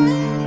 嗯